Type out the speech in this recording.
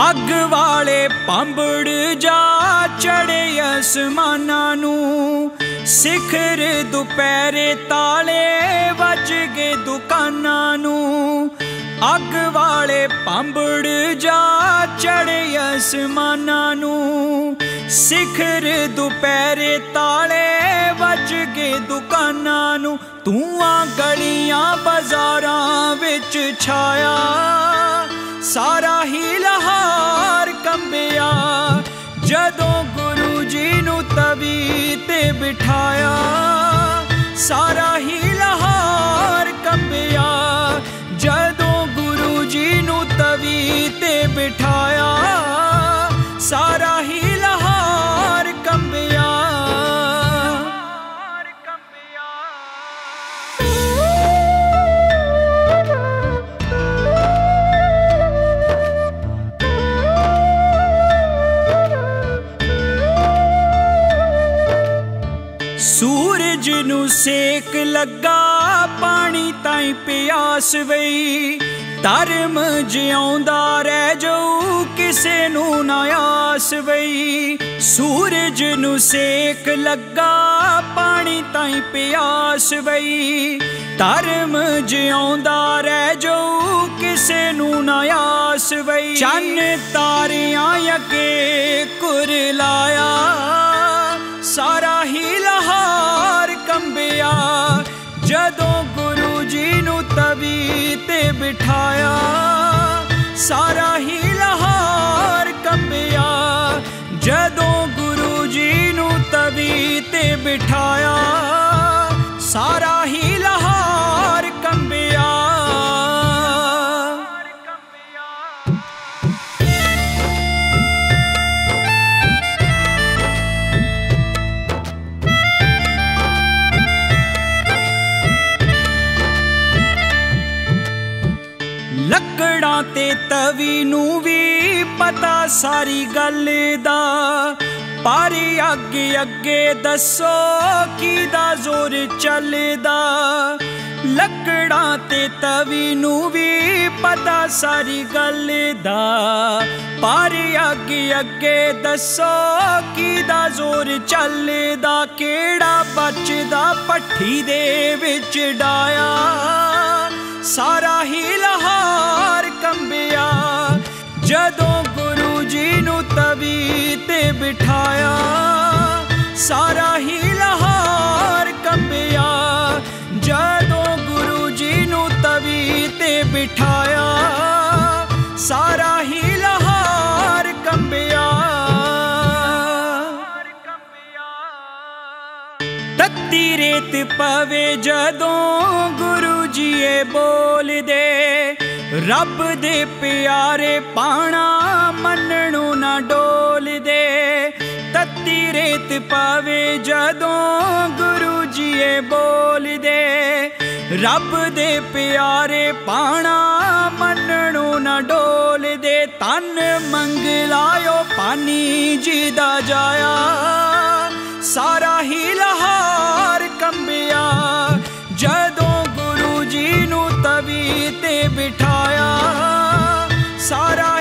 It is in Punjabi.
ਅੱਗ ਵਾਲੇ ਪੰਬੜ ਜਾ ਚੜੇ ਅਸਮਾਨਾਂ ਨੂੰ, ਸਿਖਰ ਦੁਪਹਿਰੇ ਤਾਲੇ ਵੱਜ ਗਏ ਦੁਕਾਨਾਂ ਨੂੰ। ਅੱਗ ਵਾਲੇ ਪੰਬੜ ਜਾ ਚੜੇ ਅਸਮਾਨਾਂ ਨੂੰ, ਸਿਖਰ ਦੁਪਹਿਰੇ ਤਾਲੇ ਵੱਜ ਗਏ ਦੁਕਾਨਾਂ ਨੂੰ। ਤੂੰ ਗਲੀਆਂ ਬਾਜ਼ਾਰਾਂ ਵਿੱਚ ਛਾਇਆ ਸਾਰਾ ਹੀ ਲਹਾਰ ਕੰਬਿਆ। ਜਦੋਂ ਗੁਰੂ ਜੀ ਨੂੰ ਤਵੀ ਤੇ ਬਿਠਾਇਆ ਸਾਰਾ ਹੀ ਸੂਰਜ ਨੂੰ ਸੇਕ ਲੱਗਾ, ਪਾਣੀ ਤਾਈ ਪਿਆਸ ਵਈ। ਧਰਮ ਜਿਉਂਦਾ ਰਹਿ ਜਾਊ, ਕਿਸੇ ਨੂੰ ਨਾ ਆਸ ਵਈ। ਸੂਰਜ ਨੂੰ ਸੇਕ ਲੱਗਾ, ਪਾਣੀ ਤਾਈ ਪਿਆਸ ਵਈ। ਧਰਮ ਜਿਉਂਦਾ ਰਹਿ ਜਾਊ, ਕਿਸੇ ਨੂੰ ਨਾ ਆਸ ਵਈ। ਚੰਨ ਤਾਰਿਆਂ ਅੱਗੇ ਕੁਰ ਲਾਇਆ, ਸਾਰਾ ਬਿਠਾਇਆ ਸਾਰਾ ਹੀ ਲਹਾਰ ਕੰਬਿਆ ਜਦੋਂ ਗੁਰੂ ਜੀ ਨੂੰ ਤਵੀ ਤੇ ਬਿਠਾਇਆ ਸਾਰਾ ਤਵੀ ਨੂੰ ਵੀ ਪਤਾ ਸਾਰੀ ਗੱਲ ਦਾ। ਪਰ ਅੱਗੇ ਅੱਗੇ ਦੱਸੋ ਕਿਦਾ ਜ਼ੋਰ ਚੱਲਦਾ। ਲੱਕੜਾਂ ਤੇ ਤਵੀ ਨੂੰ ਵੀ ਪਤਾ ਸਾਰੀ ਗੱਲ ਦਾ। ਪਰ ਅੱਗੇ ਅੱਗੇ ਦੱਸੋ ਕਿਦਾ ਜ਼ੋਰ ਚੱਲਦਾ। ਕਿਹੜਾ ਬਚਦਾ ਪੱਠੀ ਦੇ ਵਿੱਚ ਡਾਇਆ। ਸਾਰਾ ਹੀ ਲਹਾ ਤਵੀ ਤੇ ਬਿਠਾਇਆ, ਸਾਰਾ ਹੀ ਲਹਾਰ ਕੰਬਿਆ ਜਦੋਂ ਗੁਰੂ ਜੀ ਨੂੰ ਤਵੀ ਤੇ ਬਿਠਾਇਆ, ਸਾਰਾ ਹੀ ਲਹਾਰ ਕੰਬਿਆ ਤੱਤੀ ਰੇਤ ਪਵੇ ਜਦੋਂ ਗੁਰੂ ਜੀਏ ਬੋਲਦੇ ਰੱਬ ਦੇ ਪਿਆਰੇ ਪਾਣਾ ਮੰਨਣੂ ਨਾ ਡੋਲਦੇ। ਤੱਤੀ ਰੇਤ ਪਵੇ ਜਦੋਂ ਗੁਰੂ ਜੀਏ ਬੋਲਦੇ। ਰੱਬ ਦੇ ਪਿਆਰੇ ਪਾਣਾ ਮੰਨਣੂ ਨਾ ਡੋਲਦੇ। ਤਨ ਮੰਗਲਾਇਓ ਪਾਣੀ ਜੀ ਦਾ ਜਾਇਆ। ਸਾਰਾ ਹੀ ਤੇ ਬਿਠਾਇਆ। ਸਾਰਾ